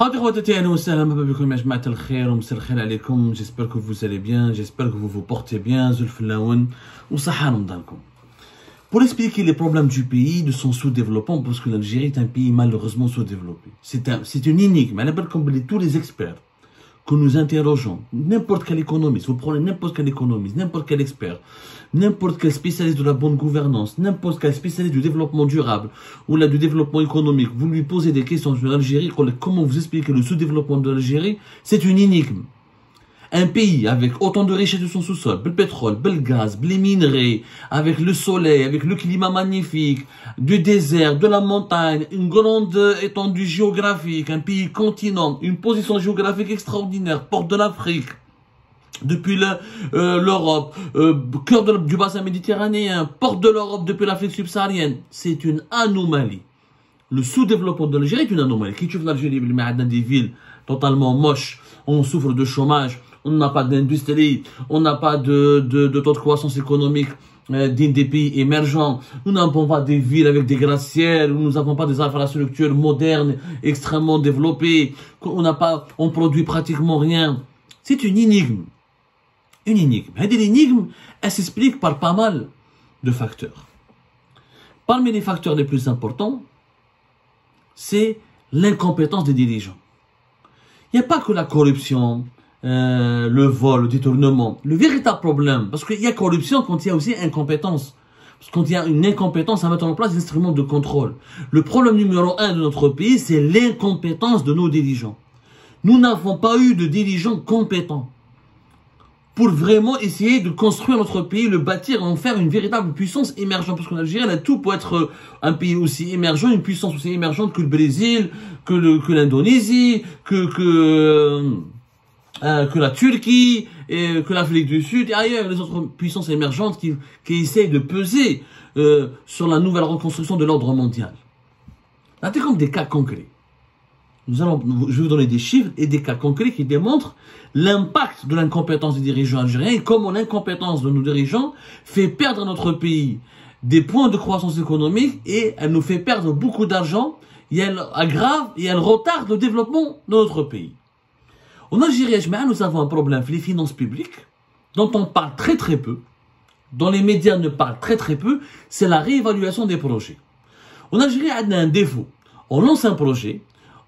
J'espère que vous allez bien, j'espère que vous vous portez bien, Pour expliquer les problèmes du pays, de son sous-développement, parce que l'Algérie est un pays malheureusement sous-développé. C'est une énigme, tous les experts que nous interrogeons, n'importe quel économiste, vous prenez n'importe quel économiste, n'importe quel expert, n'importe quel spécialiste de la bonne gouvernance, n'importe quel spécialiste du développement durable ou là, du développement économique, vous lui posez des questions sur l'Algérie, comment vous expliquez le sous-développement de l'Algérie, c'est une énigme. Un pays avec autant de richesses de son sous-sol, le pétrole, le gaz, les minerais, avec le soleil, avec le climat magnifique, du désert, de la montagne, une grande étendue géographique, un pays continent, une position géographique extraordinaire, porte de l'Afrique, depuis euh, l'Europe, euh, cœur du bassin méditerranéen, porte de l'Europe depuis l'Afrique subsaharienne. C'est une anomalie. Le sous-développement de l'Algérie est une anomalie. Qui tu l'Algérie, des villes totalement moches, on souffre de chômage, on n'a pas d'industrie, on n'a pas de, de, de, taux de croissance économique euh, digne des pays émergents. Nous n'avons pas des villes avec des gratte-ciels, nous n'avons pas des infrastructures modernes, extrêmement développées, on n'a pas, on produit pratiquement rien. C'est une énigme. Une énigme. Cette énigme, elle s'explique par pas mal de facteurs. Parmi les facteurs les plus importants, c'est l'incompétence des dirigeants. Il n'y a pas que la corruption, euh, le vol, le détournement. Le véritable problème, parce qu'il y a corruption quand il y a aussi incompétence. Parce quand il y a une incompétence à mettre en place des instruments de contrôle. Le problème numéro un de notre pays, c'est l'incompétence de nos dirigeants. Nous n'avons pas eu de dirigeants compétents pour vraiment essayer de construire notre pays, le bâtir, en faire une véritable puissance émergente. Parce qu'en Algérie, elle a tout pour être euh, un pays aussi émergent, une puissance aussi émergente que le Brésil, que l'Indonésie, que, que, euh, euh, que la Turquie, et que l'Afrique du Sud, et ailleurs, les autres puissances émergentes qui, qui essayent de peser sur la nouvelle reconstruction de l'ordre mondial. Là, c'est comme des cas concrets nous allons, je vais vous donner des chiffres et des cas concrets qui démontrent l'impact de l'incompétence des dirigeants algériens et comment l'incompétence de nos dirigeants fait perdre à notre pays des points de croissance économique et elle nous fait perdre beaucoup d'argent et elle aggrave et elle retarde le développement de notre pays. En Algérie, nous avons un problème, les finances publiques, dont on parle très très peu, dont les médias ne parlent très très peu, c'est la réévaluation des projets. En Algérie, on a un défaut. On lance un projet,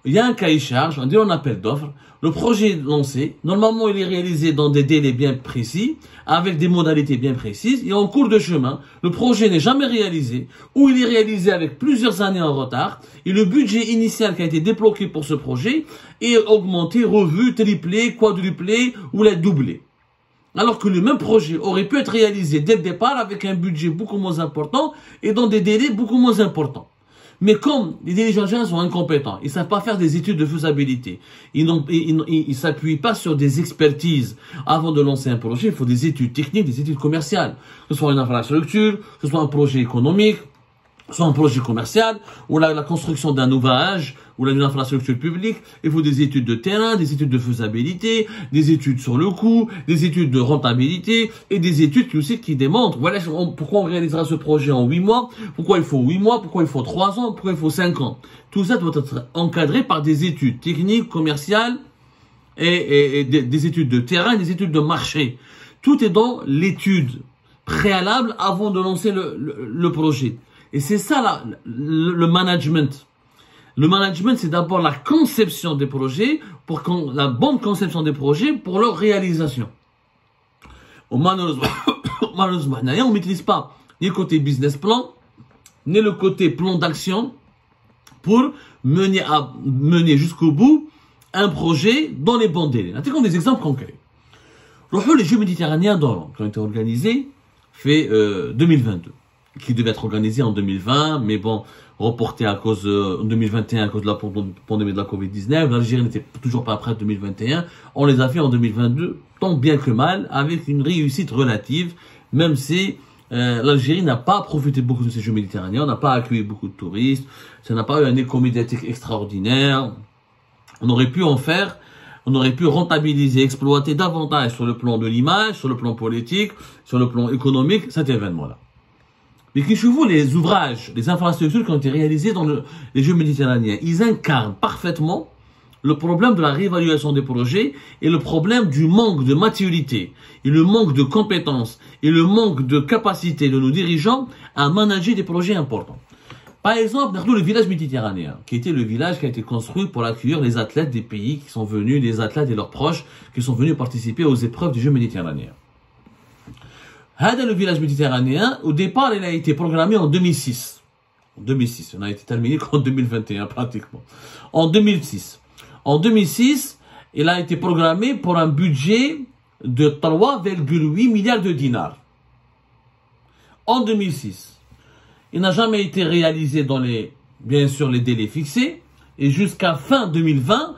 il y a un cahier charge, on dit un appel d'offres, le projet est lancé, normalement il est réalisé dans des délais bien précis, avec des modalités bien précises, et en cours de chemin, le projet n'est jamais réalisé, ou il est réalisé avec plusieurs années en retard, et le budget initial qui a été débloqué pour ce projet est augmenté, revu, triplé, quadruplé, ou l'a doublé. Alors que le même projet aurait pu être réalisé dès le départ avec un budget beaucoup moins important et dans des délais beaucoup moins importants. Mais comme les dirigeants sont incompétents, ils ne savent pas faire des études de faisabilité, ils ne ils, s'appuient pas sur des expertises avant de lancer un projet, il faut des études techniques, des études commerciales, que ce soit une infrastructure, que ce soit un projet économique, soit un projet commercial, ou la, construction d'un ouvrage, ou d'une infrastructure publique, il faut des études de terrain, des études de faisabilité, des études sur le coût, des études de rentabilité, et des études qui aussi qui démontrent, voilà pourquoi on réalisera ce projet en 8 mois, pourquoi il faut 8 mois, pourquoi il faut 3 ans, pourquoi il faut 5 ans. Tout ça doit être encadré par des études techniques, commerciales, et, des, études de terrain, des études de marché. Tout est dans l'étude préalable avant de lancer le projet. Et c'est ça le, management. Le management, c'est d'abord la conception des projets, pour la bonne conception des projets pour leur réalisation. Malheureusement, on ne maîtrise pas ni le côté business plan, ni le côté plan d'action pour mener, jusqu'au bout un projet dans les bons délais. Comme des exemples concrets. Les Jeux méditerranéens d'Oran, qui ont été organisés, fait 2022. Qui devait être organisé en 2020, mais bon, reporté à cause, euh, en 2021 à cause de la pandémie de la Covid-19. L'Algérie n'était toujours pas prête en 2021. On les a fait en 2022, tant bien que mal, avec une réussite relative, même si euh, l'Algérie n'a pas profité beaucoup de ces Jeux méditerranéens, n'a pas accueilli beaucoup de touristes, ça n'a pas eu un éco médiatique extraordinaire. On aurait pu en faire, on aurait pu rentabiliser, exploiter davantage sur le plan de l'image, sur le plan politique, sur le plan économique, cet événement-là. Vous les ouvrages, les infrastructures qui ont été réalisées dans les Jeux méditerranéens, ils incarnent parfaitement le problème de la réévaluation des projets et le problème du manque de maturité et le manque de compétences et le manque de capacité de nos dirigeants à manager des projets importants. Par exemple, le village méditerranéen, qui était le village qui a été construit pour accueillir les athlètes des pays qui sont venus, les athlètes et leurs proches, qui sont venus participer aux épreuves du jeu méditerranéen. Le village méditerranéen, au départ, il a été programmé en 2006. En 2006, on a été terminé qu'en 2021 pratiquement. En 2006. En 2006, il a été programmé pour un budget de 3,8 milliards de dinars. En 2006. Il n'a jamais été réalisé dans les, bien sûr, les délais fixés. Et jusqu'à fin 2020,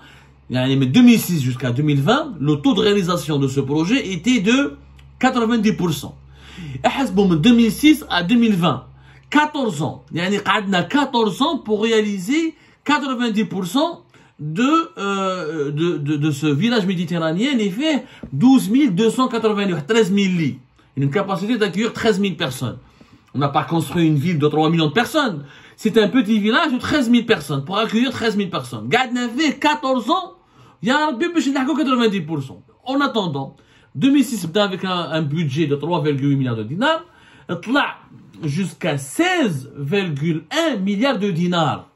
mais 2006 jusqu'à 2020, le taux de réalisation de ce projet était de 90%. De 2006 à 2020, 14 ans. Y a 14 ans pour réaliser 90% de, euh, de, de, de, ce village méditerranéen. Il fait 12 289, 13 000 lits. Une capacité d'accueillir 13 000 personnes. On n'a pas construit une ville de 3 millions de personnes. C'est un petit village de 13 000 personnes, pour accueillir 13 000 personnes. Gadna fait 14 ans, il y a un 90%. En attendant, 2006, avec un, budget de 3,8 milliards de dinars, là, jusqu'à 16,1 milliards de dinars.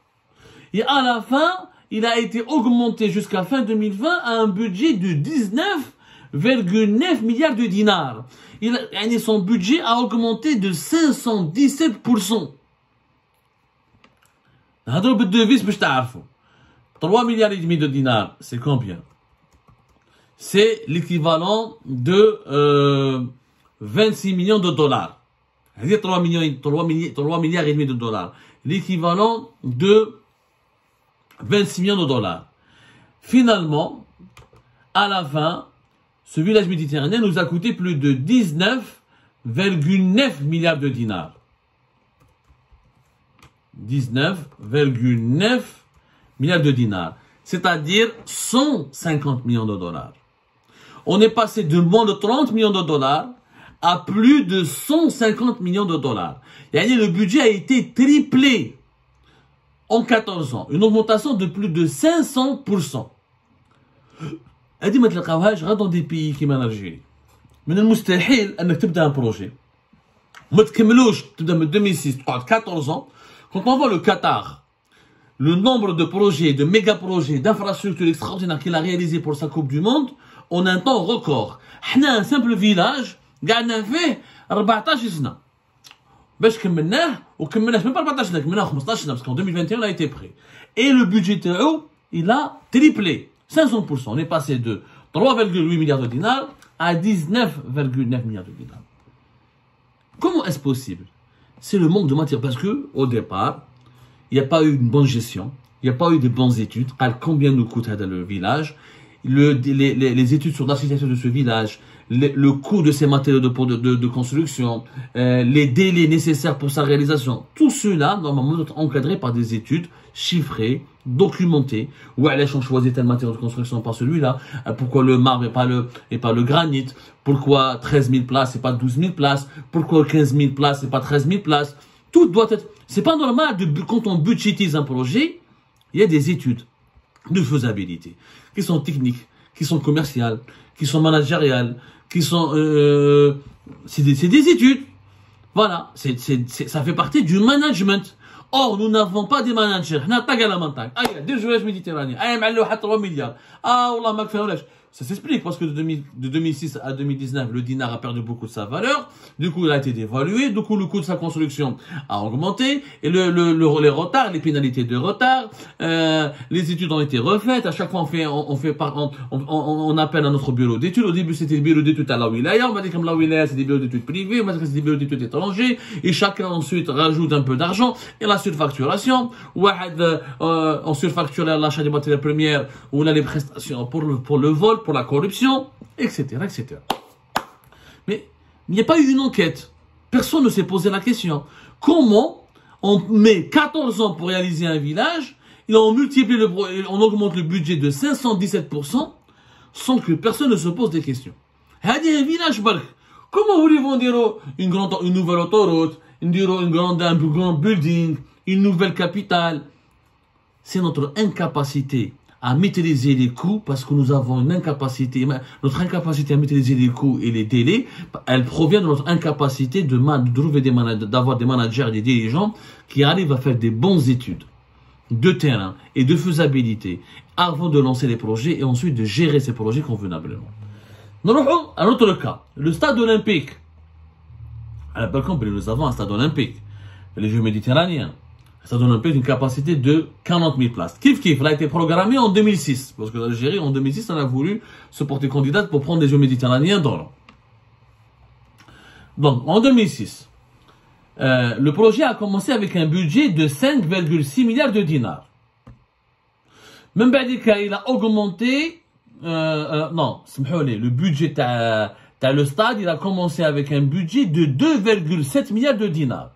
Et à la fin, il a été augmenté jusqu'à fin 2020 à un budget de 19,9 milliards de dinars il son budget a augmenté de 517%. 3 milliards et demi de dinars, c'est combien? C'est l'équivalent de euh, 26 millions de dollars. 3, millions, 3, milliards, 3 milliards et demi de dollars. L'équivalent de 26 millions de dollars. Finalement, à la fin, ce village méditerranéen nous a coûté plus de 19,9 milliards de dinars. 19,9 milliards de dinars, c'est-à-dire 150 millions de dollars on est passé de moins de 30 millions de dollars à plus de 150 millions de dollars. Et le budget a été triplé en 14 ans, une augmentation de plus de 500%. Elle dit, mais dans des pays qui managent. Mais le mustahil, elle un projet. Mais 2006, 14 ans. Quand on voit le Qatar, le nombre de projets, de méga projets, d'infrastructures extraordinaires qu'il a réalisé pour sa Coupe du Monde, en un temps record حنا un simple village قعدنا فيه 14 سنه باش كملناه وكملناه même pas 14 سنه كملناه 15 سنه parce qu'en 2021 on a été prêt et le budget تاعو il a triplé 500%. On est passé de 3,8 milliards de dinars à 19,9 milliards de dinars. Comment est-ce possible C'est le manque de matière. Parce que, au départ, il n'y a pas eu une bonne gestion. Il n'y a pas eu de bonnes études. Combien nous coûte le village Le, les, études sur l'architecture de ce village, le, coût de ces matériaux de, construction, euh, les délais nécessaires pour sa réalisation, tout cela, normalement, doit être encadré par des études chiffrées, documentées. Où est-ce qu'on choisit tel matériau de construction par celui-là. Euh, Pourquoi le marbre et pas le, et pas le granit? Pourquoi 13 000 places et pas 12 000 places? Pourquoi 15 000 places et pas 13 000 places? Tout doit être... C'est pas normal de, quand on budgétise un projet, il y a des études de faisabilité qui sont techniques, qui sont commerciales, qui sont managériales, qui sont... Euh, c'est des, des, études. Voilà, c'est, ça fait partie du management. Or, nous n'avons pas des managers. On a ah, des joueurs méditerranéens. Ah, 3 milliards. Ah, Allah, ça s'explique parce que de, 2006 à 2019, le dinar a perdu beaucoup de sa valeur. Du coup, il a été dévalué. Du coup, le coût de sa construction a augmenté. Et le, le, les retards, les pénalités de retard, euh, les études ont été refaites. À chaque fois, on fait, on, fait par, on, on, on, appelle à notre bureau d'études. Au début, c'était le bureau d'études à la wilaya. On va dire comme la wilaya, c'est des bureaux d'études privés. On va dire que c'est des bureaux d'études étrangers. Et chacun ensuite rajoute un peu d'argent. Et la surfacturation. Euh, on surfacture l'achat des matériaux premières. On a les prestations pour le, pour le vol pour la corruption, etc., etc. Mais il n'y a pas eu une enquête. Personne ne s'est posé la question. Comment on met 14 ans pour réaliser un village, et on multiplie le, on augmente le budget de 517% sans que personne ne se pose des questions. un village, comment voulez-vous dire une grande, une nouvelle autoroute, une, grande, un grand building, une nouvelle capitale? C'est notre incapacité à maîtriser les coûts parce que nous avons une incapacité, notre incapacité à maîtriser les coûts et les délais, elle provient de notre incapacité de, de trouver des managers, d'avoir des managers des dirigeants qui arrivent à faire des bonnes études de terrain et de faisabilité avant de lancer les projets et ensuite de gérer ces projets convenablement. Nous avons un autre cas, le stade olympique. À la nous avons un stade olympique, les Jeux méditerranéens. Le stade olympique une capacité de 40 000 places. Kif Kif, a été programmé en 2006, parce que l'Algérie, en 2006, on a voulu se porter candidate pour prendre les Jeux méditerranéens dans l'an. Donc, en 2006, euh, le projet a commencé avec un budget de 5,6 milliards de dinars. Même il a augmenté euh, euh, non, le budget t'as le stade, il a commencé avec un budget de 2,7 milliards de dinars.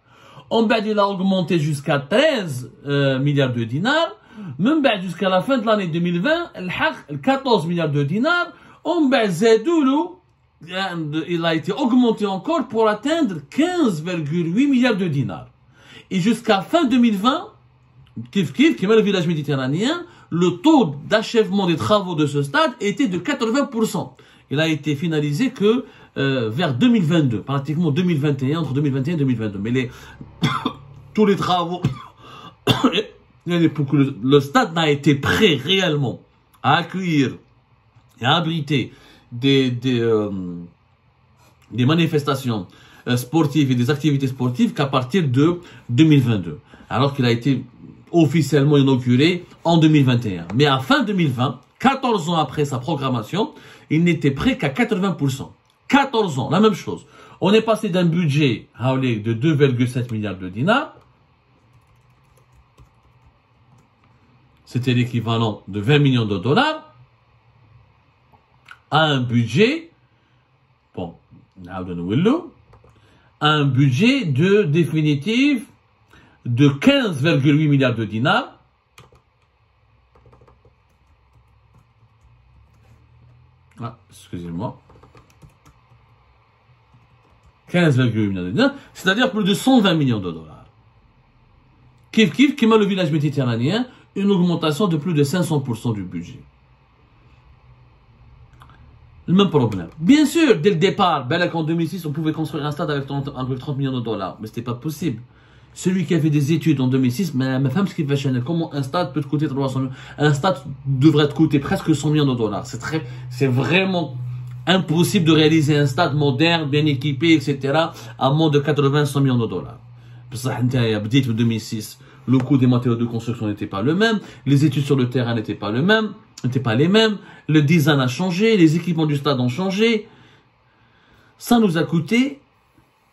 En bas, il a augmenté jusqu'à 13 euh, milliards de dinars. Même jusqu'à la fin de l'année 2020, il 14 milliards de dinars. Bas, il a été augmenté encore pour atteindre 15,8 milliards de dinars. Et jusqu'à fin 2020, Kif Kif, qui est le village méditerranéen, le taux d'achèvement des travaux de ce stade était de 80%. Il a été finalisé que euh, vers 2022, pratiquement 2021, entre 2021 et 2022. Mais les, tous les travaux, que le, stade n'a été prêt réellement à accueillir et à abriter des, des, euh, manifestations euh, sportives et des activités sportives qu'à partir de 2022. Alors qu'il a été officiellement inauguré en 2021. Mais à fin 2020, 14 ans après sa programmation, il n'était prêt qu'à 80%. 14 ans, la même chose. On est passé d'un budget de 2,7 milliards de dinars, c'était l'équivalent de 20 millions de dollars, à un budget, bon, à un budget de définitive de 15,8 milliards de dinars. Ah, excusez-moi. 15,8 milliards de dinars, c'est-à-dire plus de 120 millions de dollars. Kif Kif, qui met le village méditerranéen, une augmentation de plus de 500% du budget. Le même problème. Bien sûr, dès le départ, en 2006, on pouvait construire un stade avec 30, 30 millions de dollars, mais ce n'était pas possible. Celui qui a fait des études en 2006, mais ma femme, ce qu'il fait Chanel, comment un stade peut te coûter 300 millions Un stade devrait te coûter presque 100 millions de dollars. C'est très, c'est vraiment impossible de réaliser un stade moderne, bien équipé, etc., à moins de 80-100 millions de dollars. Parce que, 2006, le coût des matériaux de construction n'était pas le même, les études sur le terrain n'étaient pas le même, n'étaient pas les mêmes, le design a changé, les équipements du stade ont changé. Ça nous a coûté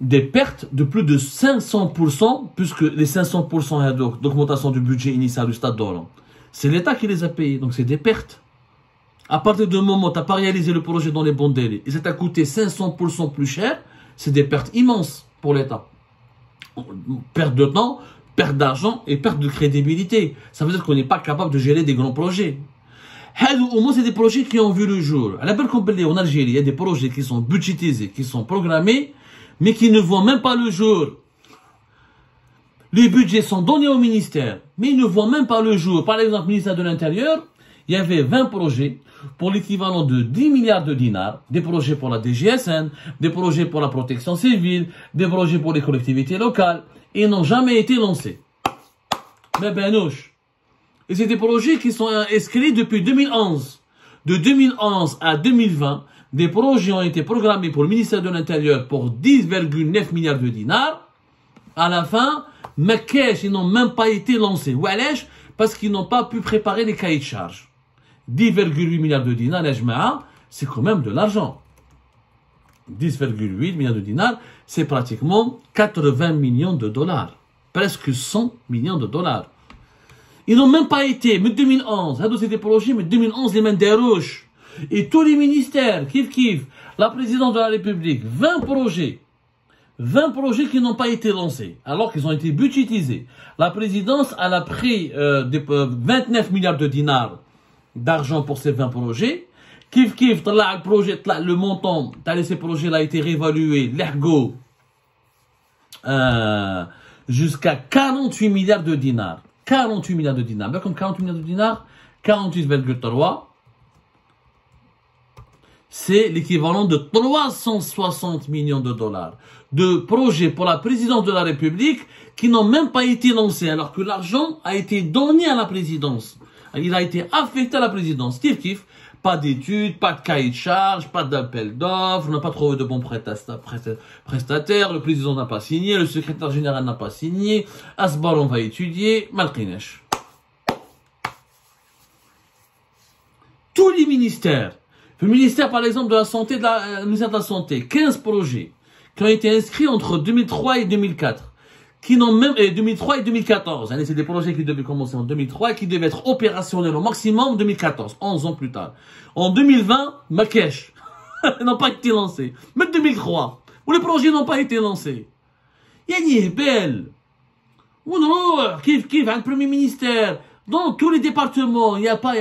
des pertes de plus de 500%, puisque les 500% d'augmentation du budget initial du Stade d'Orléans, c'est l'État qui les a payés, donc c'est des pertes. À partir du moment où tu n'as pas réalisé le projet dans les bons délais, et ça t'a coûté 500% plus cher, c'est des pertes immenses pour l'État. Perte de temps, perte d'argent et perte de crédibilité. Ça veut dire qu'on n'est pas capable de gérer des grands projets. Au moins, c'est des projets qui ont vu le jour. À la belle en Algérie, il y a des projets qui sont budgétisés, qui sont programmés, mais qui ne voient même pas le jour. Les budgets sont donnés au ministère, mais ils ne voient même pas le jour. Par exemple, le ministère de l'Intérieur, il y avait 20 projets pour l'équivalent de 10 milliards de dinars, des projets pour la DGSN, des projets pour la protection civile, des projets pour les collectivités locales, et n'ont jamais été lancés. Mais ben Et c'est des projets qui sont inscrits depuis 2011. De 2011 à 2020, des projets ont été programmés pour le ministère de l'Intérieur pour 10,9 milliards de dinars. À la fin, mais ils n'ont même pas été lancés. Wesh, parce qu'ils n'ont pas pu préparer les cahiers de charges. 10,8 milliards de dinars, c'est quand même de l'argent. 10,8 milliards de dinars, c'est pratiquement 80 millions de dollars. Presque 100 millions de dollars. Ils n'ont même pas été, mais 2011, c'est des projets, mais 2011, les mains des rouges. Et tous les ministères, kiff kiff, la présidence de la République, 20 projets, 20 projets qui n'ont pas été lancés, alors qu'ils ont été budgétisés. La présidence, a pris euh, 29 euh, milliards de dinars d'argent pour ces 20 projets. Kif kif, le le montant, ces projets a été réévalué, l'ergo, euh, jusqu'à 48 milliards de dinars. 48 milliards de dinars. Comme 48 milliards de dinars, 48,3, c'est l'équivalent de 360 millions de dollars de projets pour la présidence de la République qui n'ont même pas été lancés alors que l'argent a été donné à la présidence. Il a été affecté à la présidence. Steve Kiff, pas d'études, pas de cahier de charge, pas d'appel d'offres, on n'a pas trouvé de bons prestataires, le président n'a pas signé, le secrétaire général n'a pas signé, Asbar on va étudier, Malkinesh. Tous les ministères, le ministère par exemple de la santé, de la, euh, ministère de la santé, 15 projets qui ont été inscrits entre 2003 et 2004 qui n'ont même, et 2003 et 2014. C'est des projets qui devaient commencer en 2003 et qui devaient être opérationnels au maximum en 2014, 11 ans plus tard. En 2020, Makesh n'ont pas été lancés. Même 2003, où les projets n'ont pas été lancés. Yanni belle. Ou non, qui, qui le premier ministère. Dans tous les départements, il n'y a pas,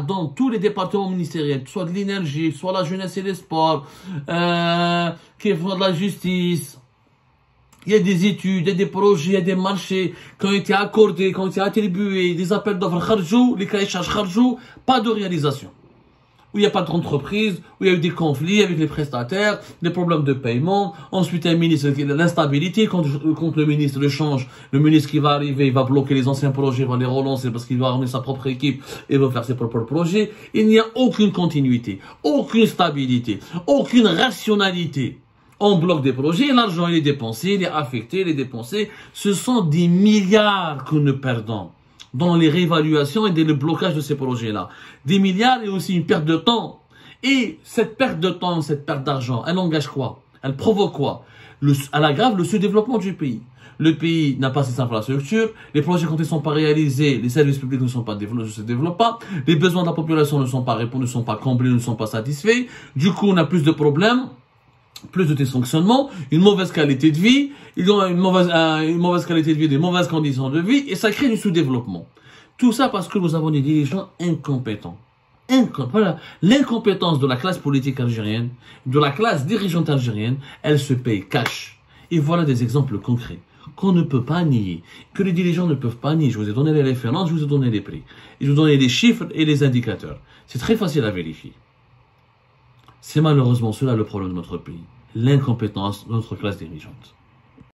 dans tous les départements ministériels, soit de l'énergie, soit la jeunesse et les sports, euh, qui font de la justice, il y a des études, il y a des projets, il y a des marchés qui ont été accordés, qui ont été attribués, des appels d'offres les cahiers charges pas de réalisation. Où il n'y a pas d'entreprise, où il y a eu des conflits avec les prestataires, des problèmes de paiement, ensuite un ministre, l'instabilité, quand, le ministre le change, le ministre qui va arriver, il va bloquer les anciens projets, il va les relancer parce qu'il va ramener sa propre équipe et va faire ses propres projets. Il n'y a aucune continuité, aucune stabilité, aucune rationalité on bloque des projets, l'argent est dépensé, il est affecté, il est dépensé. Ce sont des milliards que nous perdons dans les réévaluations et dans le blocage de ces projets-là. Des milliards et aussi une perte de temps. Et cette perte de temps, cette perte d'argent, elle engage quoi? Elle provoque quoi? Le, Elle aggrave le sous-développement du pays. Le pays n'a pas ses infrastructures, les projets ils ne sont pas réalisés, les services publics ne sont pas ne se développent pas, les besoins de la population ne sont pas répondus, ne sont pas comblés, ne sont pas satisfaits. Du coup, on a plus de problèmes plus de dysfonctionnement, une mauvaise qualité de vie, ils ont une mauvaise, une mauvaise qualité de vie, des mauvaises conditions de vie, et ça crée du sous-développement. Tout ça parce que nous avons des dirigeants incompétents. L'incompétence de la classe politique algérienne, de la classe dirigeante algérienne, elle se paye cash. Et voilà des exemples concrets qu'on ne peut pas nier, que les dirigeants ne peuvent pas nier. Je vous ai donné les références, je vous ai donné les prix. je vous ai donné les chiffres et les indicateurs. C'est très facile à vérifier. C'est malheureusement cela le problème de notre pays, l'incompétence de notre classe dirigeante.